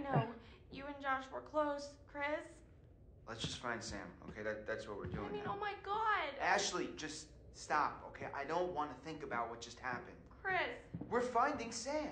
know. You and Josh were close. Chris? Let's just find Sam, okay? That, that's what we're doing. I mean, now. oh my god! Ashley, just stop, okay? I don't want to think about what just happened. Chris! We're finding Sam!